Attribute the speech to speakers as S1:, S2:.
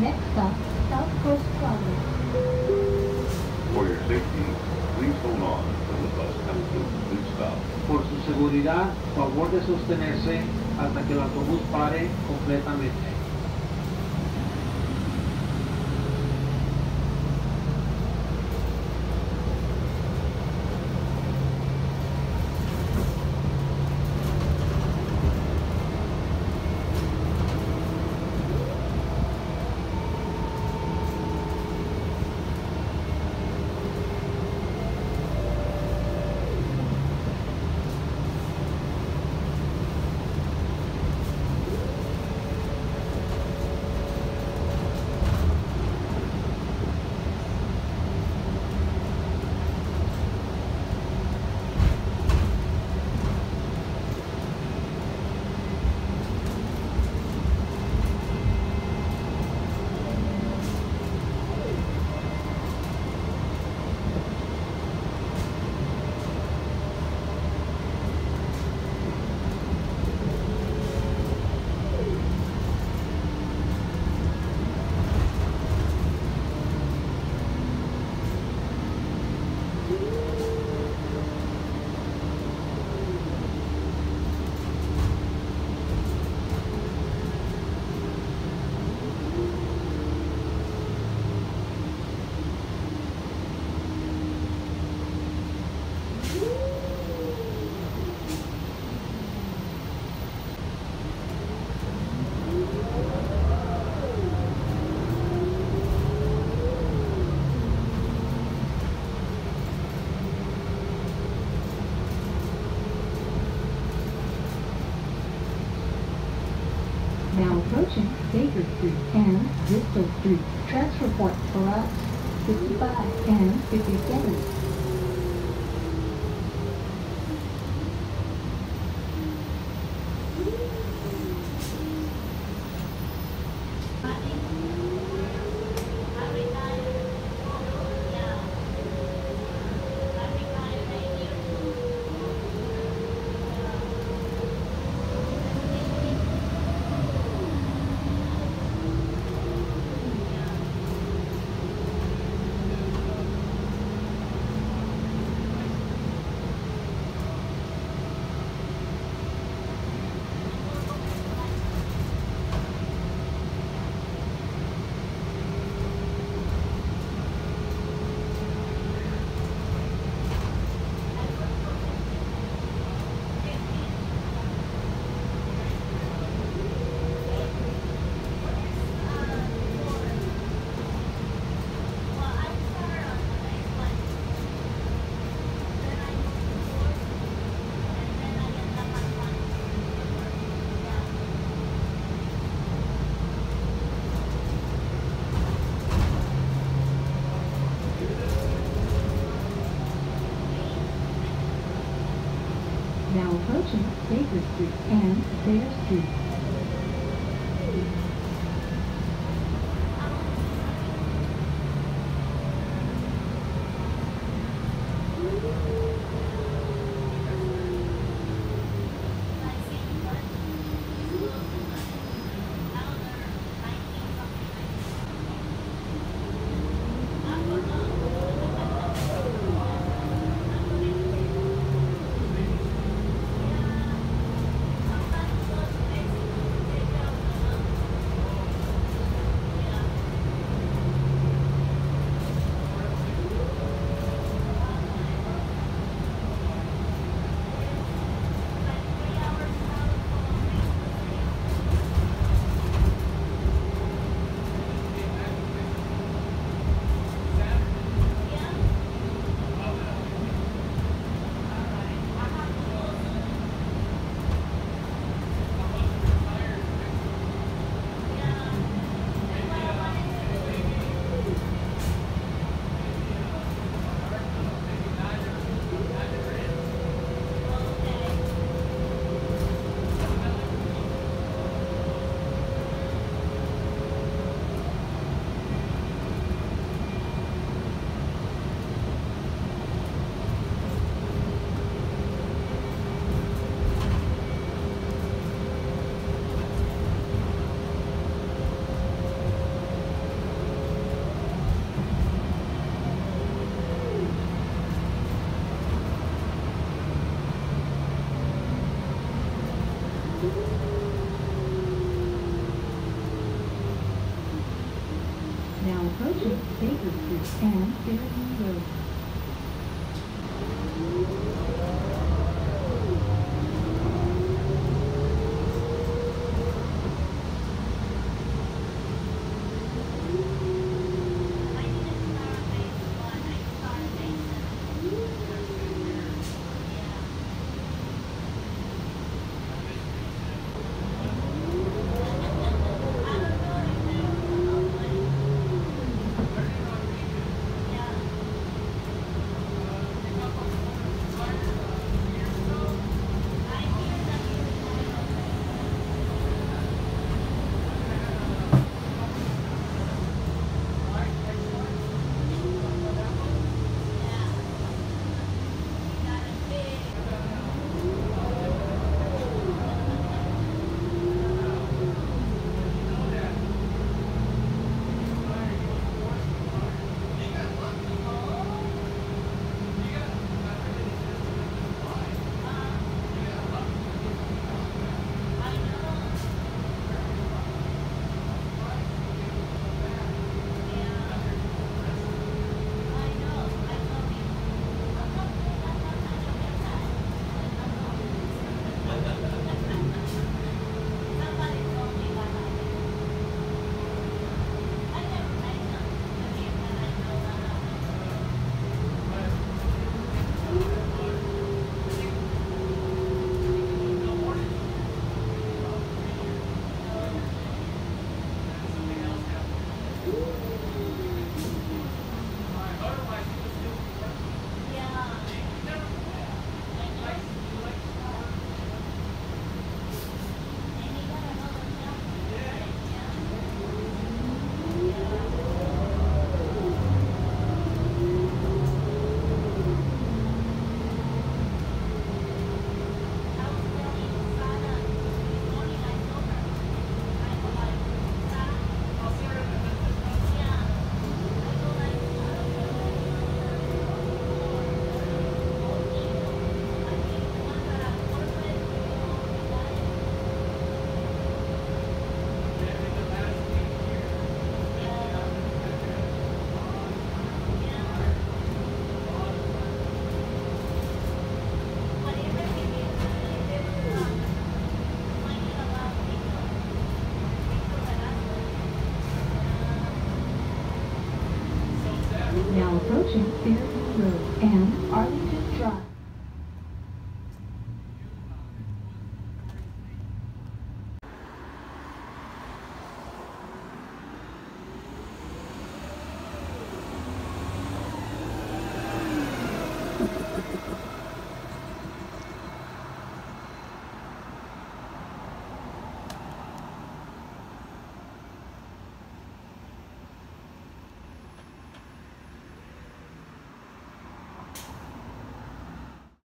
S1: Next stop, South Coast Plaza. For your safety, please hold on until the bus comes to a new stop.
S2: Por su seguridad, favor de sostenerse hasta que el autobús pare completamente.
S3: 53 and Street Transfer point for us 55 and 57. Baker Street and Bear Street. Road. Now approaching Fairview Road and Arlington Drive.